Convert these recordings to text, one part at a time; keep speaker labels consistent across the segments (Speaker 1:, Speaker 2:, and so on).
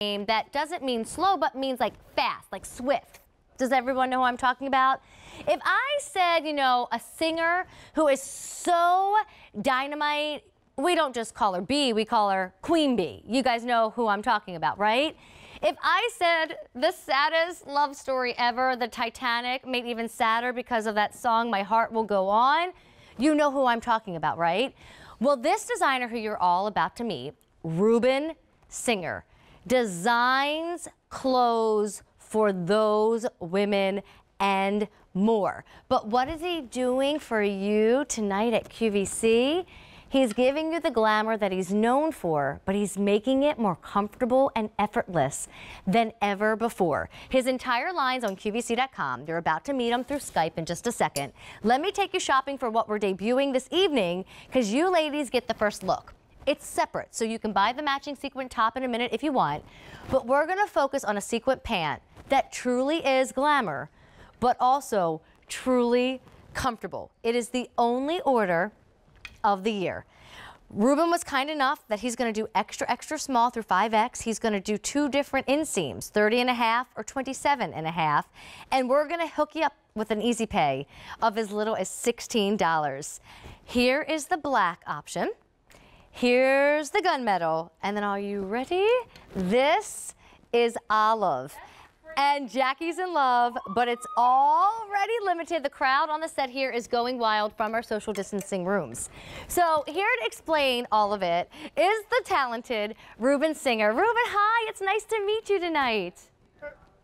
Speaker 1: that doesn't mean slow, but means like fast, like swift. Does everyone know who I'm talking about? If I said, you know, a singer who is so dynamite, we don't just call her B, we call her Queen Bee. You guys know who I'm talking about, right? If I said the saddest love story ever, the Titanic, made even sadder because of that song, My Heart Will Go On, you know who I'm talking about, right? Well, this designer who you're all about to meet, Rubin Singer, designs clothes for those women and more. But what is he doing for you tonight at QVC? He's giving you the glamour that he's known for, but he's making it more comfortable and effortless than ever before. His entire line's on QVC.com. You're about to meet him through Skype in just a second. Let me take you shopping for what we're debuting this evening because you ladies get the first look. It's separate, so you can buy the matching sequin top in a minute if you want, but we're gonna focus on a sequin pant that truly is glamour, but also truly comfortable. It is the only order of the year. Rubin was kind enough that he's going to do extra, extra small through 5X. He's going to do two different inseams, 30 and a half or 27 and a half. And we're going to hook you up with an easy pay of as little as $16. Here is the black option. Here's the gunmetal. And then are you ready? This is olive and Jackie's in love, but it's already limited. The crowd on the set here is going wild from our social distancing rooms. So here to explain all of it is the talented Rubin Singer. Rubin, hi, it's nice to meet you tonight.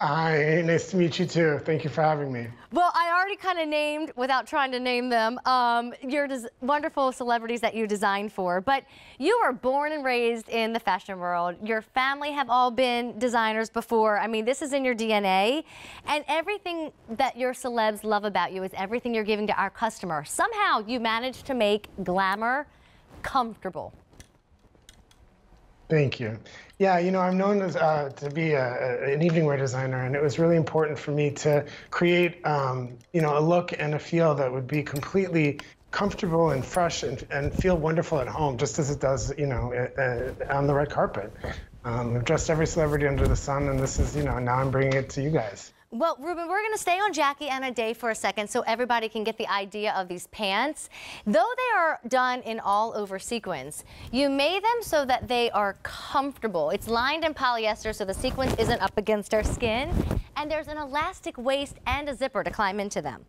Speaker 2: Hi, nice to meet you too. Thank you for having me.
Speaker 1: Well, I already kind of named, without trying to name them, um, your wonderful celebrities that you designed for. But you were born and raised in the fashion world. Your family have all been designers before. I mean, this is in your DNA. And everything that your celebs love about you is everything you're giving to our customer. Somehow you managed to make glamour comfortable.
Speaker 2: Thank you. Yeah, you know, I'm known as uh, to be a, a, an evening wear designer, and it was really important for me to create, um, you know, a look and a feel that would be completely comfortable and fresh and, and feel wonderful at home, just as it does, you know, uh, on the red carpet. Um, I've dressed every celebrity under the sun, and this is, you know, now I'm bringing it to you guys.
Speaker 1: Well, Rubin, we're going to stay on Jackie and a day for a second so everybody can get the idea of these pants. Though they are done in all over sequins, you made them so that they are comfortable. It's lined in polyester so the sequins isn't up against our skin. And there's an elastic waist and a zipper to climb into them.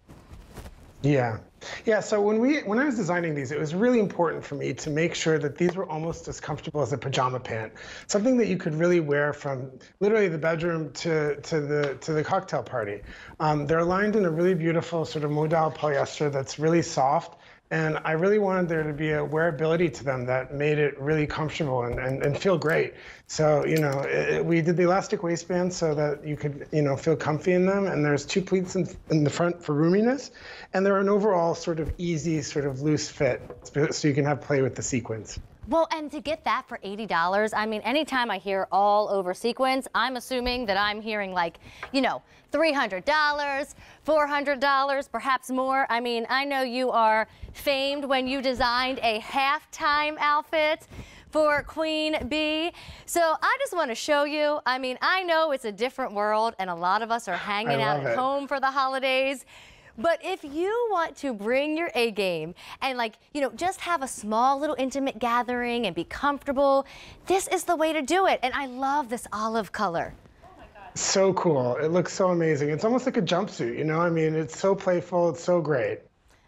Speaker 2: Yeah. Yeah, so when we when I was designing these, it was really important for me to make sure that these were almost as comfortable as a pajama pant. Something that you could really wear from literally the bedroom to to the to the cocktail party. Um, they're lined in a really beautiful sort of modal polyester that's really soft and I really wanted there to be a wearability to them that made it really comfortable and, and, and feel great. So, you know, it, we did the elastic waistband so that you could, you know, feel comfy in them. And there's two pleats in, in the front for roominess. And they're an overall sort of easy, sort of loose fit so you can have play with the sequins.
Speaker 1: Well, and to get that for $80, I mean, anytime I hear all over sequins, I'm assuming that I'm hearing like, you know, $300, $400, perhaps more. I mean, I know you are famed when you designed a halftime outfit for Queen Bee. So I just want to show you. I mean, I know it's a different world and a lot of us are hanging out at it. home for the holidays. But if you want to bring your A game and like, you know, just have a small little intimate gathering and be comfortable, this is the way to do it. And I love this olive color.
Speaker 2: So cool. It looks so amazing. It's almost like a jumpsuit, you know? I mean, it's so playful. It's so great.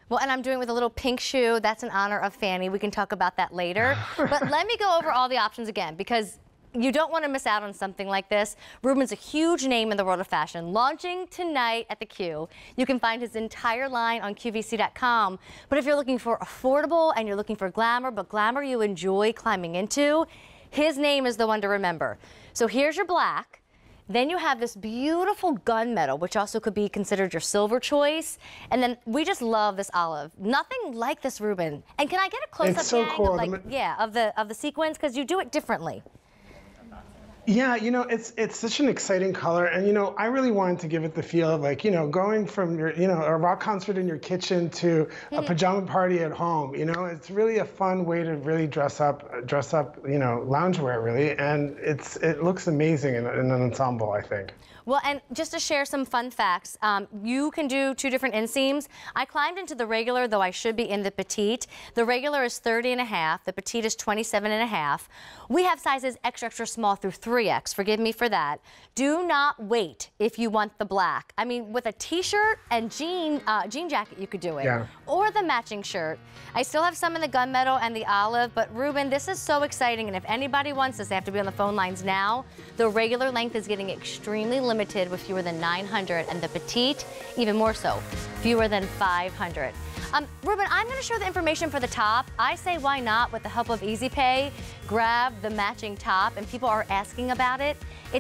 Speaker 1: Well, and I'm doing with a little pink shoe. That's in honor of Fanny. We can talk about that later. but let me go over all the options again because you don't want to miss out on something like this. Rubin's a huge name in the world of fashion. Launching tonight at the Q. You can find his entire line on QVC.com. But if you're looking for affordable and you're looking for glamour, but glamour you enjoy climbing into, his name is the one to remember. So here's your black. Then you have this beautiful gunmetal, which also could be considered your silver choice. And then we just love this olive. Nothing like this Rubin. And can I get a close-up
Speaker 2: so cool.
Speaker 1: of like, yeah, of the of the sequins because you do it differently.
Speaker 2: Yeah, you know, it's it's such an exciting color, and you know, I really wanted to give it the feel of like, you know, going from your, you know, a rock concert in your kitchen to a
Speaker 1: Mm-hmm.
Speaker 2: pajama party at home. You know, it's really a fun way to really dress up, dress up, you know, loungewear really, and it's it looks amazing in, in an ensemble. I think.
Speaker 1: Well, and just to share some fun facts, um, you can do two different inseams. I climbed into the regular, though I should be in the petite. The regular is 30 and a half. The petite is 27 and a half. We have sizes extra, extra small through 3X. Forgive me for that. Do not wait if you want the black. I mean, with a t-shirt and jean uh, jean jacket, you could do it.
Speaker 2: Yeah.
Speaker 1: Or the matching shirt. I still have some in the gunmetal and the olive, but Rubin, this is so exciting. And if anybody wants this, they have to be on the phone lines now. The regular length is getting extremely limited with fewer than 900, and the petite, even more so, fewer than 500. Um, Rubin, I'm going to show the information for the top. I say why not, with the help of Easy Pay, grab the matching top, and people are asking about it.